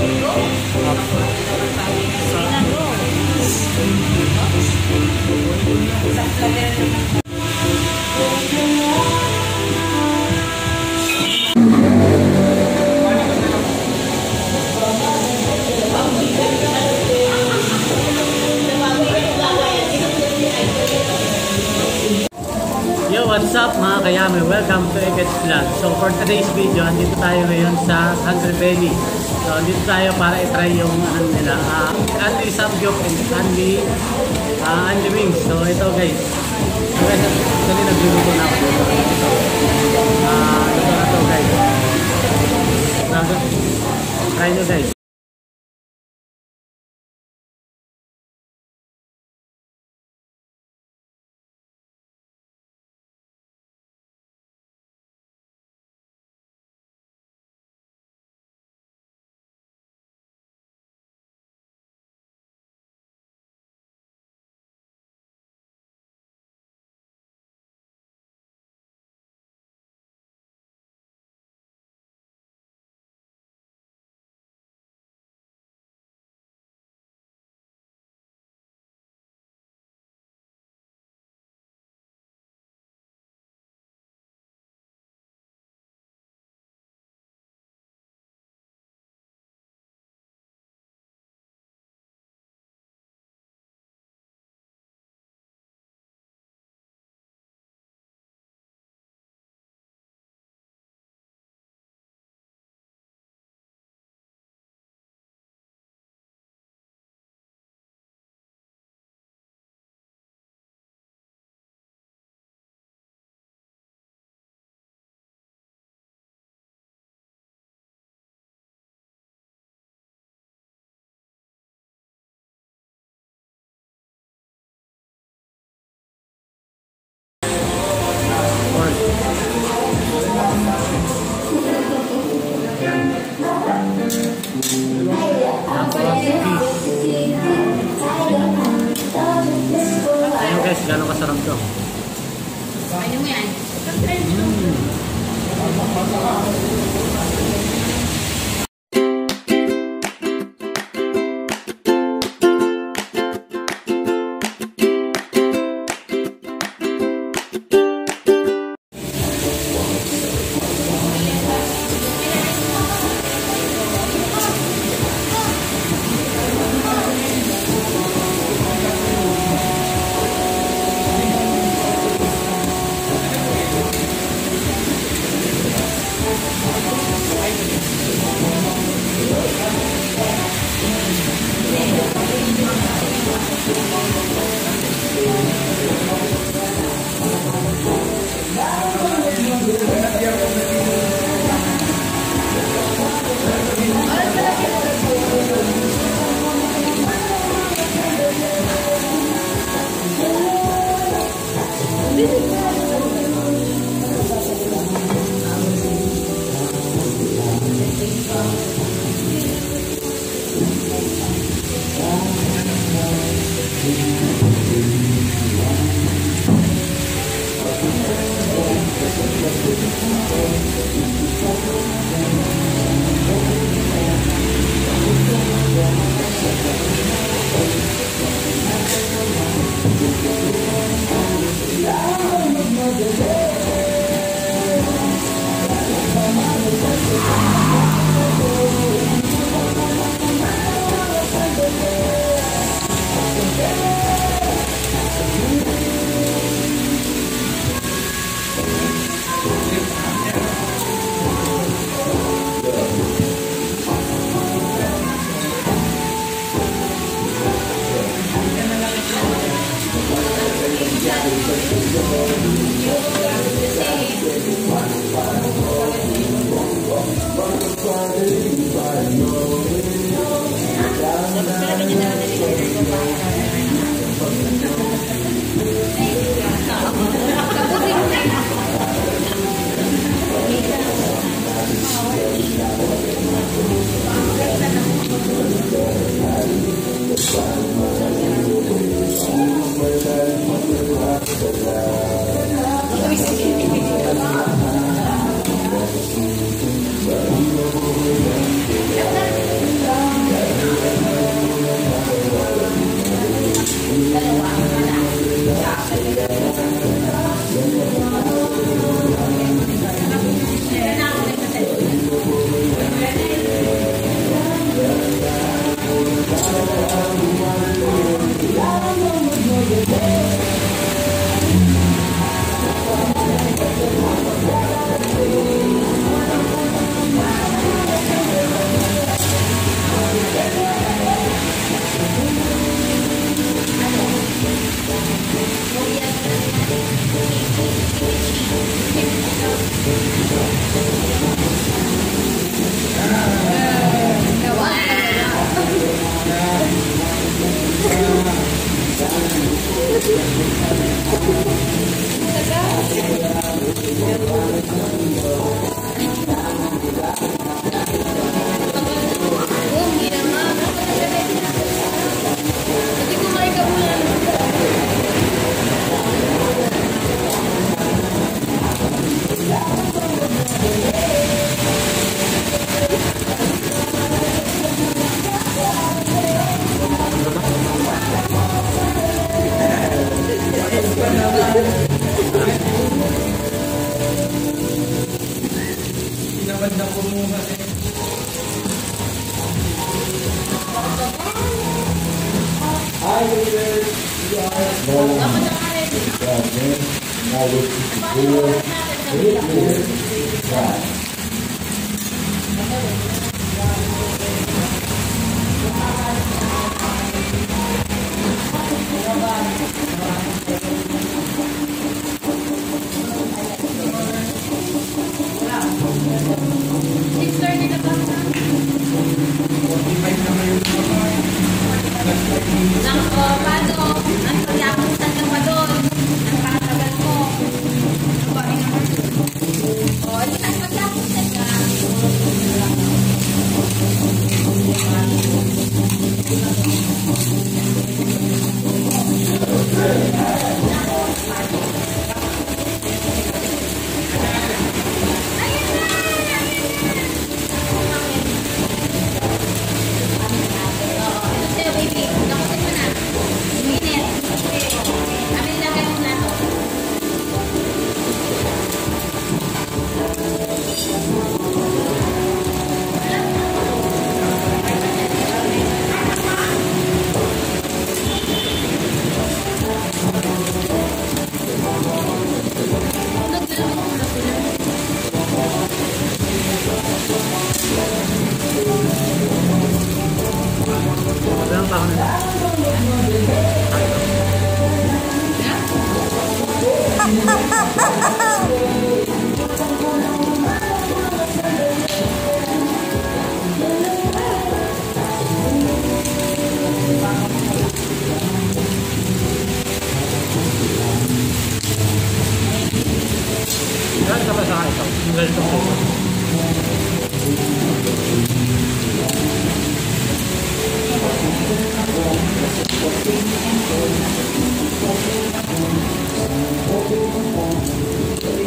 Yo, what's up mga kayami? Welcome to Ekets Vlog. So for today's video, andito tayo ngayon sa Country Belly. So andito tayo para i-try yung ano nila, uh, Andy Samgyup and Andy, uh, Andy Wings. So ito guys. So guys, actually nagluluto na ako dito. Uh, ito na to guys. Try nyo guys. Ayun guys, gano'ng kasarap to. Mo yan?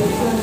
감사합니다.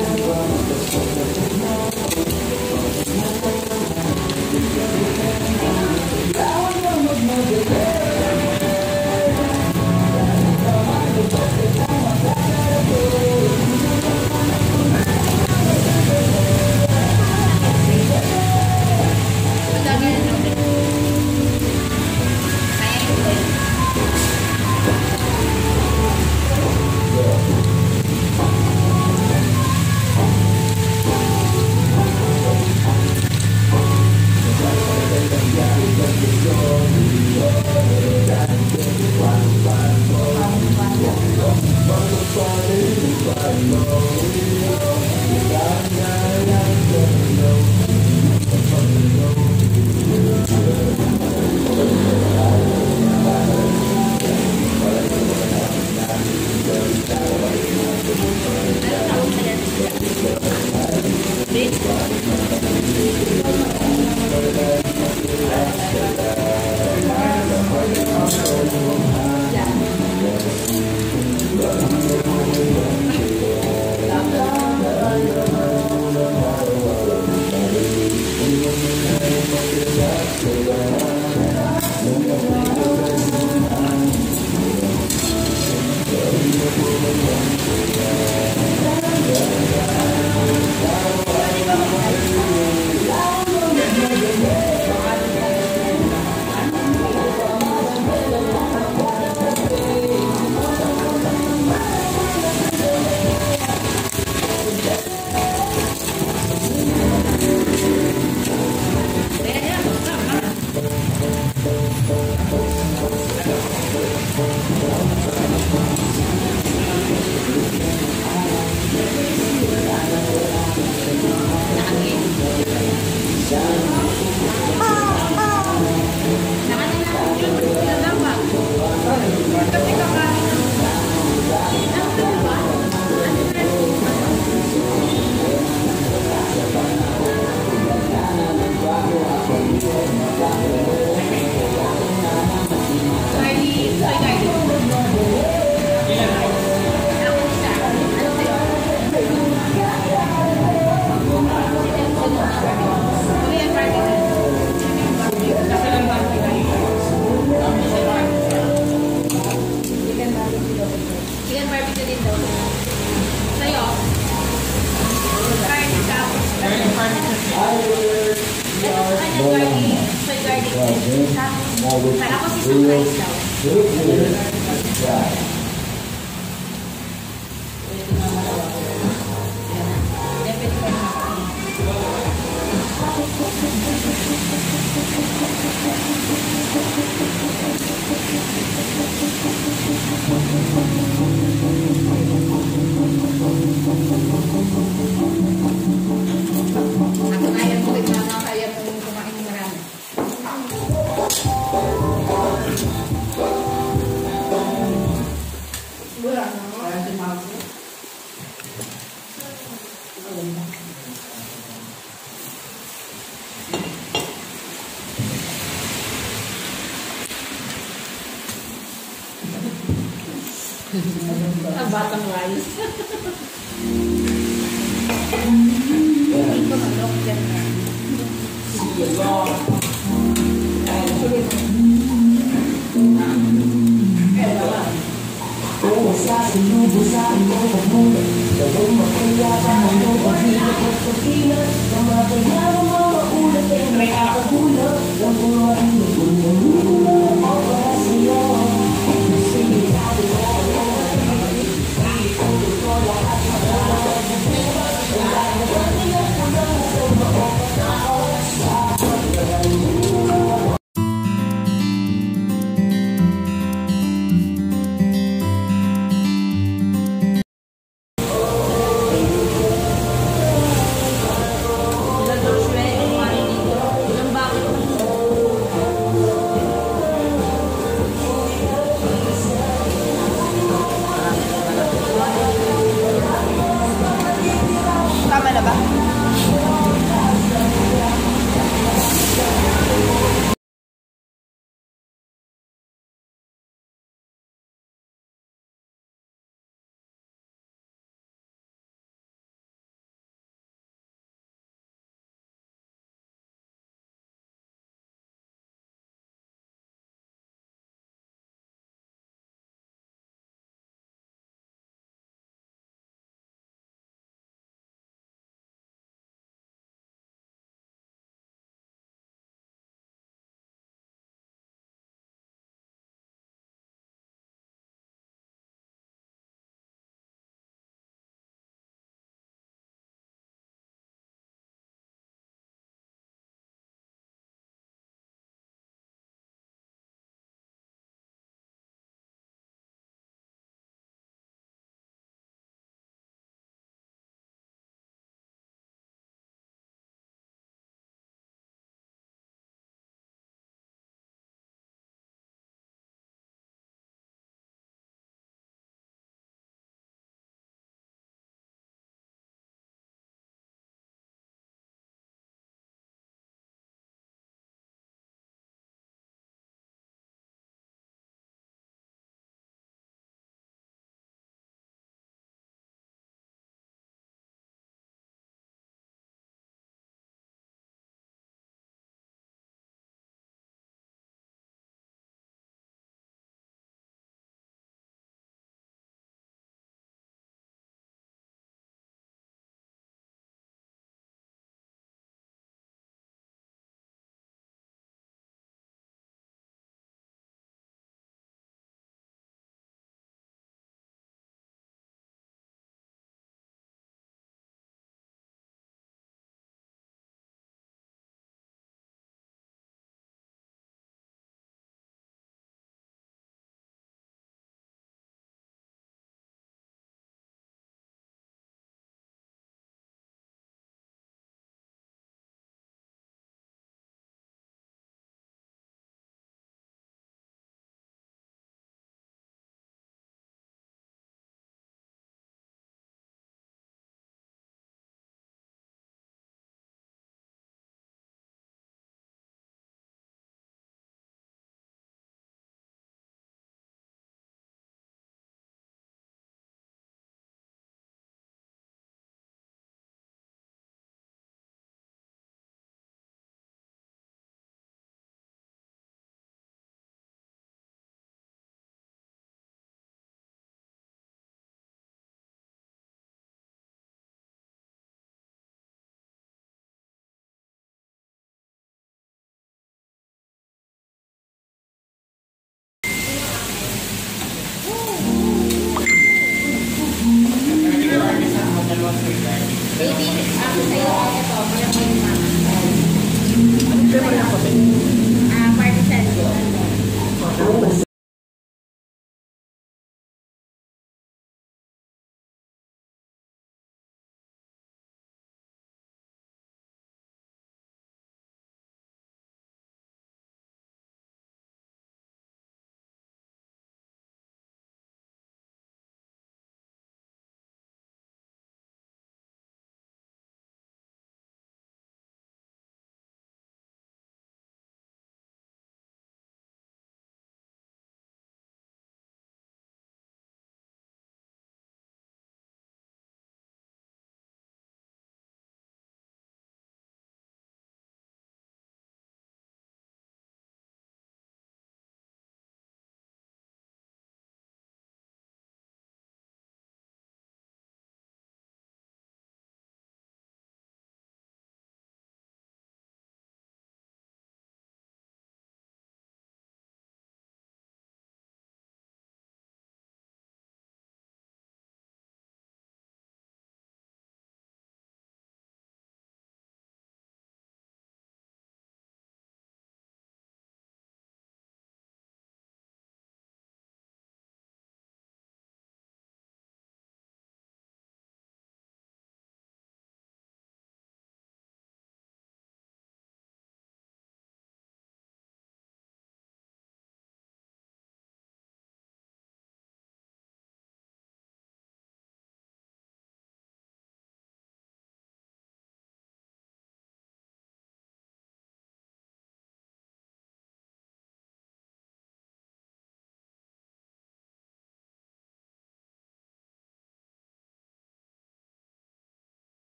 Bitch. sao và nó có chiếc xúc này Batang rice. Hindi ko manok dyan na. Ilang daw siya, yung money dito. Ilang bakit?